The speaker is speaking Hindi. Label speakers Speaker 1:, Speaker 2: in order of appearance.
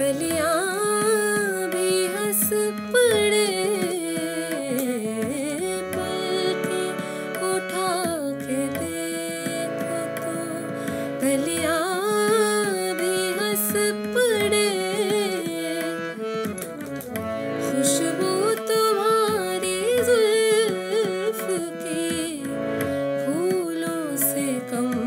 Speaker 1: खलिया भी हंस पड़े, पलके उठा के देखो तो। खलिया भी हंस पड़े, खुशबू तुम्हारी जुल्फ की फूलों से कम